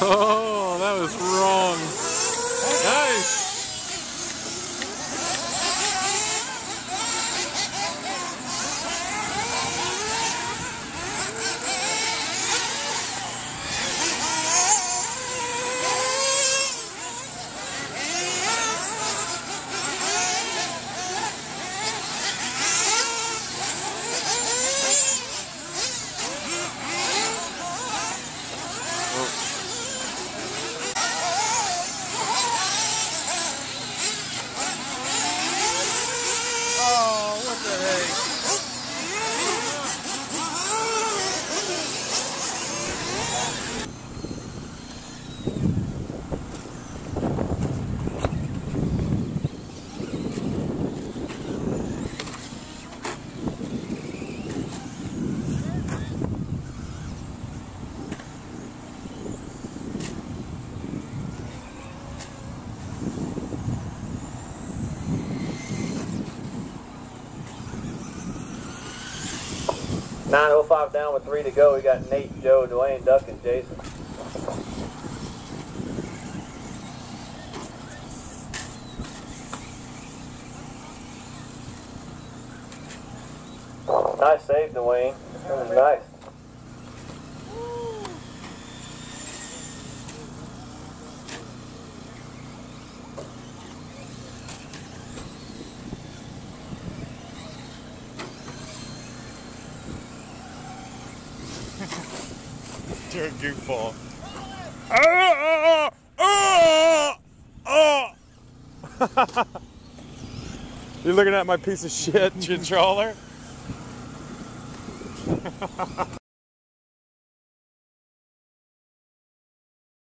Oh, that was wrong. Nice. Oh, what the heck? Nine oh five down with three to go. We got Nate, Joe, Dwayne, Duck, and Jason. Nice save, Dwayne. That was nice. You're a goofball. Ah, ah, ah, ah. You're looking at my piece of shit controller?